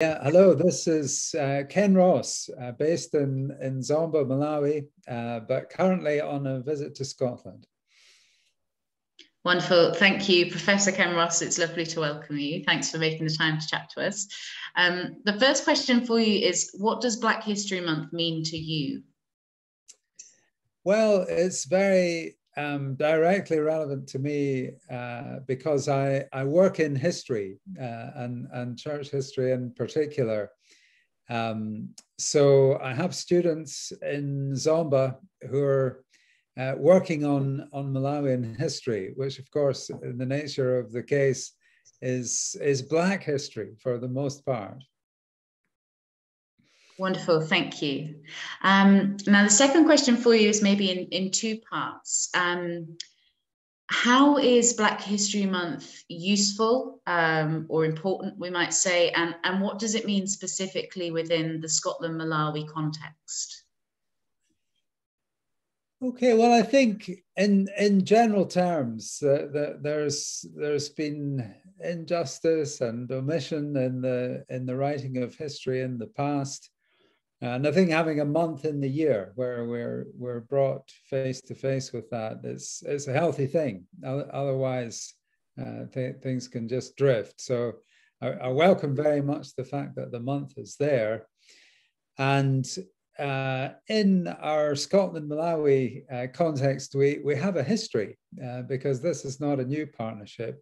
Yeah, hello. This is uh, Ken Ross, uh, based in, in Zomba, Malawi, uh, but currently on a visit to Scotland. Wonderful. Thank you, Professor Ken Ross. It's lovely to welcome you. Thanks for making the time to chat to us. Um, the first question for you is What does Black History Month mean to you? Well, it's very um, directly relevant to me uh, because I, I work in history uh, and, and church history in particular. Um, so I have students in Zomba who are uh, working on, on Malawian history, which of course, in the nature of the case, is, is Black history for the most part. Wonderful, thank you. Um, now, the second question for you is maybe in, in two parts. Um, how is Black History Month useful um, or important, we might say, and, and what does it mean specifically within the Scotland Malawi context? Okay, well, I think in in general terms, uh, the, there's there's been injustice and omission in the in the writing of history in the past. And I think having a month in the year where we're we're brought face to face with that is is a healthy thing. Otherwise, uh, th things can just drift. So I, I, welcome very much the fact that the month is there, and uh, in our Scotland Malawi uh, context, we we have a history uh, because this is not a new partnership.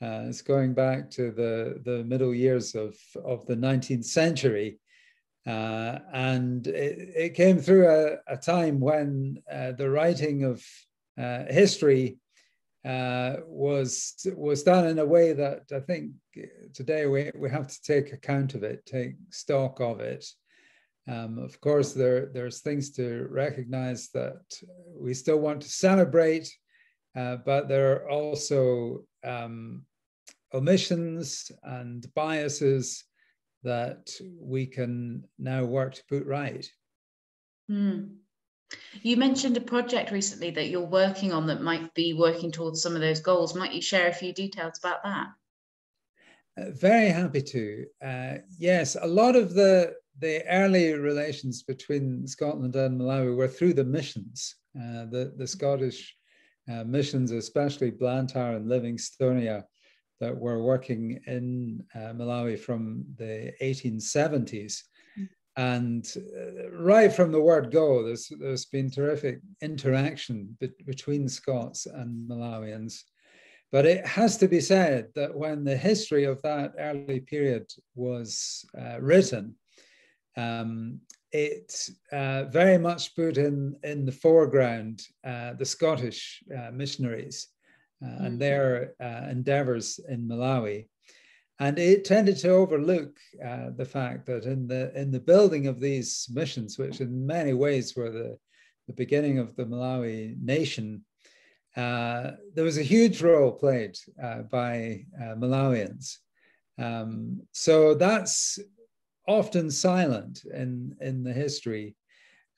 Uh, it's going back to the the middle years of of the 19th century. Uh, and it, it, came through a, a time when uh, the writing of uh, history uh, was was done in a way that I think today we, we have to take account of it, take stock of it. Um, of course, there, there's things to recognize that we still want to celebrate, uh, but there are also um, omissions and biases that we can now work to put right. Mm. You mentioned a project recently that you're working on that might be working towards some of those goals. Might you share a few details about that? Uh, very happy to. Uh, yes, a lot of the the early relations between Scotland and Malawi were through the missions. Uh, the the Scottish uh, missions, especially Blantyre and Livingstonia, that were working in uh, Malawi from the 1870s. Mm. And uh, right from the word go, there's, there's been terrific interaction be between Scots and Malawians. But it has to be said that when the history of that early period was uh, written, um, it uh, very much put in, in the foreground uh, the Scottish missionaries uh, and mm-hmm. their uh, endeavors in Malawi. And it tended to overlook uh, the fact that in the in the building of these missions, which in many ways were the, the beginning of the Malawi nation, uh, there was a huge role played uh, by uh, Malawians. Um, so that's often silent in, in the history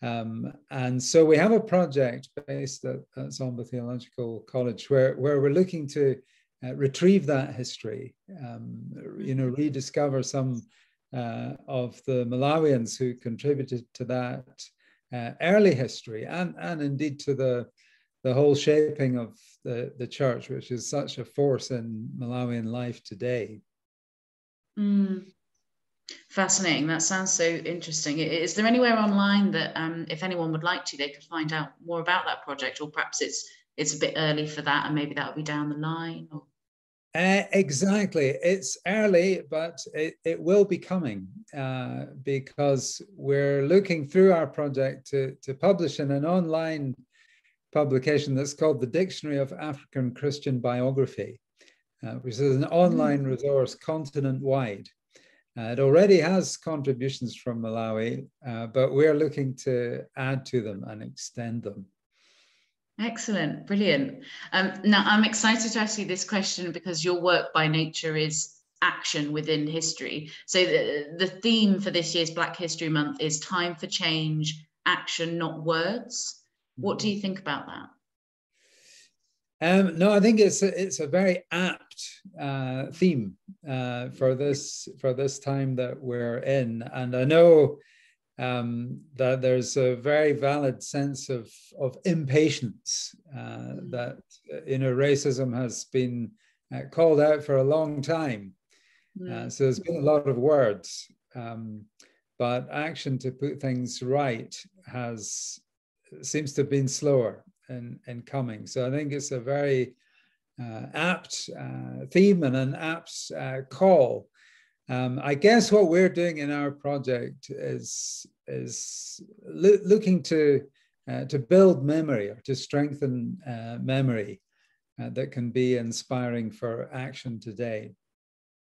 um, and so we have a project based at, at Zomba Theological College where, where we're looking to uh, retrieve that history, um, you know, rediscover some uh, of the Malawians who contributed to that uh, early history and, and indeed to the, the whole shaping of the, the church, which is such a force in Malawian life today. Mm. Fascinating. That sounds so interesting. Is there anywhere online that, um, if anyone would like to, they could find out more about that project, or perhaps it's it's a bit early for that, and maybe that'll be down the line? Or... Uh, exactly. It's early, but it, it will be coming uh, because we're looking through our project to, to publish in an online publication that's called the Dictionary of African Christian Biography, uh, which is an online mm. resource continent wide. Uh, it already has contributions from Malawi, uh, but we're looking to add to them and extend them. Excellent, brilliant. Um, now, I'm excited to ask you this question because your work by nature is action within history. So, the, the theme for this year's Black History Month is time for change, action, not words. What do you think about that? Um, no, I think it's a, it's a very apt uh, theme uh, for this for this time that we're in, and I know um, that there's a very valid sense of of impatience uh, mm. that you know racism has been uh, called out for a long time. Mm. so there's been a lot of words, um, but action to put things right has seems to have been slower in coming. So I think it's a very uh, apt uh, theme and an apt uh, call. Um, I guess what we're doing in our project is, is lo looking to, uh, to build memory or to strengthen uh, memory uh, that can be inspiring for action today.